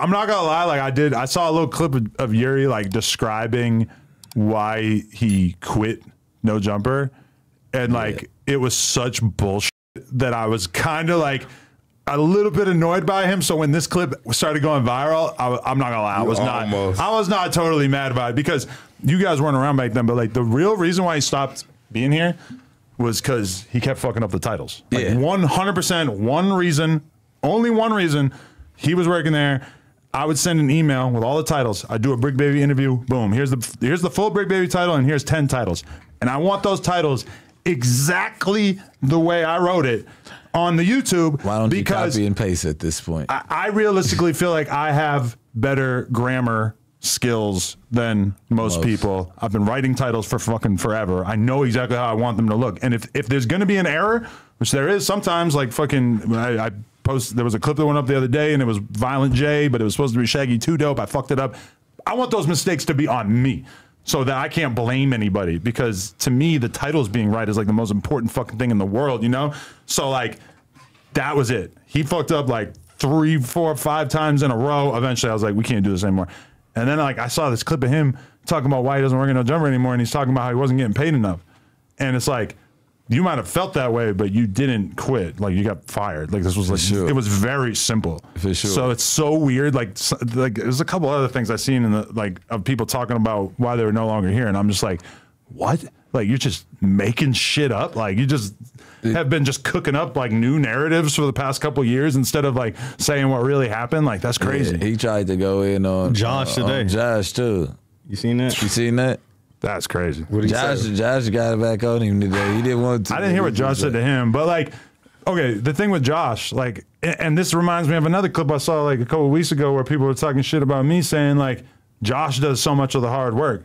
I'm not gonna lie. Like I did, I saw a little clip of, of Yuriy like describing why he quit No Jumper, and like it was such bullshit that I was kind of like a little bit annoyed by him. So when this clip started going viral, I, am not gonna lie, I was not, almost- I was not totally mad about it because you guys weren't around back then. But like the real reason why he stopped being here was because he kept fucking up the titles. Like Yeah. 100% one reason, only one reason he was working there. I would send an email with all the titles. I do a Brick Baby interview. Boom. Here's the here's the full Brick Baby title, and here's ten titles. And I want those titles exactly the way I wrote it on the YouTube. Why don't because you copy and paste at this point? I, I realistically feel like I have better grammar skills than most, Most. people. I've been writing titles for fucking forever. I know exactly how I want them to look. And if, if there's going to be an error, which there is sometimes, like fucking, I, I post, there was a clip that went up the other day and it was Violent J, but it was supposed to be Shaggy 2 Dope. I fucked it up. I want those mistakes to be on me. So that I can't blame anybody because to me the titles being right is like the most important fucking thing in the world, you know? So like that was it. He fucked up like three, four, five times in a row. Eventually, I was like, we can't do this anymore. And then like I saw this clip of him talking about why he doesn't work in no jumper anymore, and he's talking about how he wasn't getting paid enough. And it's like you might have felt that way, but you didn't quit. Like you got fired. Like this was like sure. it was very simple. For sure. So it's so weird. Like s- like there's a couple other things I've seen in the like of people talking about why they were no longer here, and I'm just like, what? Like you're just making shit up. Like you just have been just cooking up like new narratives for the past couple years instead of like saying what really happened. Like that's crazy. Yeah, he tried to go in on Josh uh, on today. Josh too. You seen that? You seen that? That's crazy. What he Josh, say? Josh got it back on him today. He didn't want to. I didn't hear what Josh said to him, but like, okay, the thing with Josh, like, a- and this reminds me of another clip I saw like a couple of weeks ago where people were talking shit about me saying like, Josh does so much of the hard work.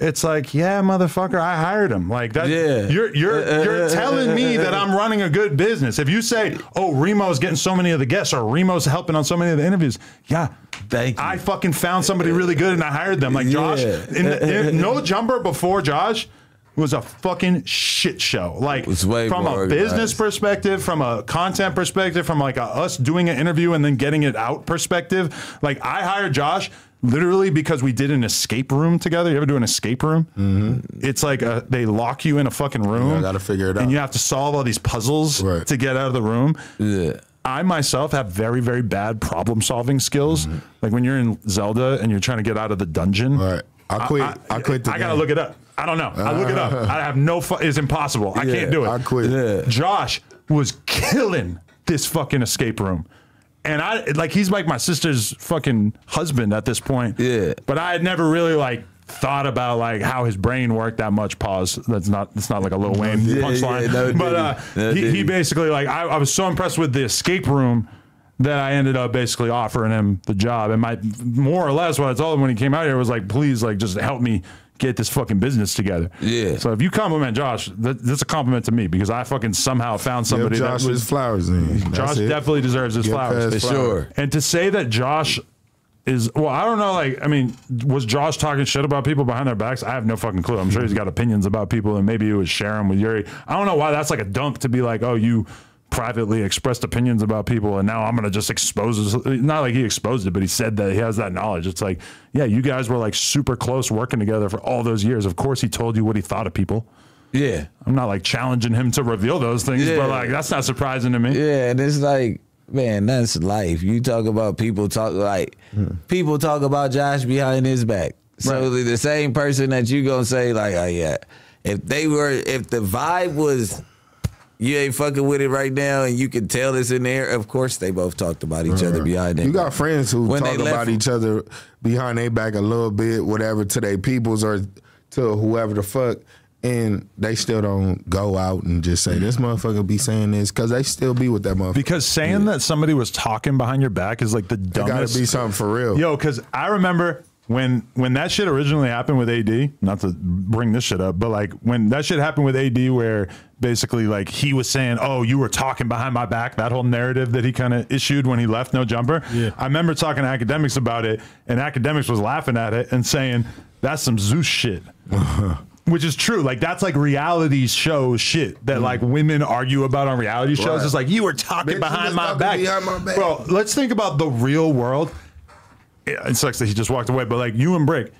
It's like, yeah, motherfucker, I hired him. Like that. Yeah. You're you're uh, uh, you're uh, telling me that I'm running a good business. If you say, oh, Remo's getting so many of the guests or Remo's helping on so many of the interviews, yeah. Thank you. I fucking found somebody really good and I hired them. Like Josh, Yeah. in, in, no jumper before Josh was a fucking shit show. Like from a business perspective, from a content perspective, from like a, us doing an interview and then getting it out perspective. Like I hired Josh literally because we did an escape room together. You ever do an escape room? It's like a, they lock you in a fucking room. I gotta figure it out. And you have to solve all these puzzles Right. to get out of the room. Yeah. I myself have very, very bad problem solving skills. Mm-hmm. Like when you're in Zelda and you're trying to get out of the dungeon. Right. I quit. I, quit. The I gotta look it up. I don't know. I look it up. I have no. Fu- it's impossible. I can't do it. I quit. Yeah. Josh was killing this fucking escape room. And I like he's like my sister's fucking husband at this point. Yeah. But I had never really like thought about like how his brain worked that much. Pause. That's not that's not like a Lil Wayne Yeah, punchline. yeah, no, but uh, No, he, he basically like I, I was so impressed with the escape room that I ended up basically offering him the job. And my more or less what I told him when he came out here was like, please like just help me get this fucking business together. Yeah. So if you compliment Josh, that, that's a compliment to me because I fucking somehow found Give somebody Josh that his was flowers. Then. That's Josh it. definitely deserves his Get flowers. For flowers. sure. And to say that Josh is well, I don't know. Like, I mean, was Josh talking shit about people behind their backs? I have no fucking clue. I'm sure he's got opinions about people, and maybe he was sharing with Yuriy. I don't know why that's like a dunk to be like, oh, you privately expressed opinions about people, and now I'm gonna just expose. This. Not like he exposed it, but he said that he has that knowledge. It's like, yeah, you guys were like super close working together for all those years. Of course, he told you what he thought of people. Yeah. I'm not like challenging him to reveal those things, Yeah. but like that's not surprising to me. Yeah, and it's like, man, that's life. You talk about people talk like people talk about Josh behind his back. So Right. the, the same person that you gonna say like, oh yeah, if they were, if the vibe was. You ain't fucking with it right now, and you can tell it's in there. Of course, they both talked about each other behind their You got friends who When talk left- about each other behind their back a little bit, whatever, to their peoples or to whoever the fuck, and they still don't go out and just say this motherfucker be saying this because they still be with that motherfucker. Because saying that somebody was talking behind your back is like the It gotta be something for real. Yo, because I remember when when that shit originally happened with AD. Not to bring this shit up, but like when that shit happened with AD, where basically like he was saying, "Oh, you were talking behind my back." That whole narrative that he kind of issued when he left No Jumper. Yeah. I remember talking to Akademiks about it, and Akademiks was laughing at it and saying, "That's some Zeus shit." Which is true. Like that's like reality show shit that like women argue about on reality shows. Right. It's like you were talking behind was my back. behind my back. Bro, let's think about the real world. It, sucks that he just walked away. But like you and Brick,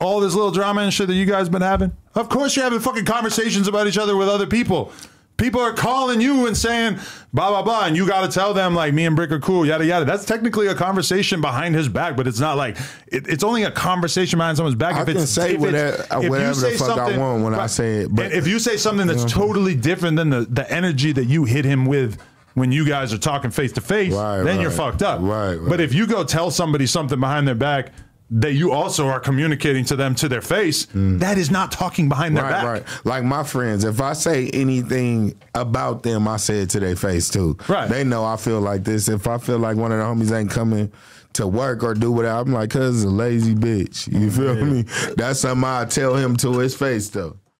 all this little drama and shit that you guys been having. Of course, you're having fucking conversations about each other with other people. People are calling you and saying blah blah blah, and you got to tell them like me and Brick are cool, yada yada. That's technically a conversation behind his back, but it's not like it, it's only a conversation behind someone's back. I if can it's say if whatever- it's- if you whatever the say fuck I something- want when I say it, but- and if you say something that's totally different than the the energy that you hit him with. When you guys are talking face to face, Right, then you're fucked up. Right, right. But if you go tell somebody something behind their back that you also are communicating to them to their face, mm. that is not talking behind their Right, back. right. Like my friends, if I say anything about them, I say it to their face too. Right. They know I feel like this. If I feel like one of the homies ain't coming to work or do whatever, I'm like, cuz a lazy bitch. You feel me? That's something I tell him to his face though.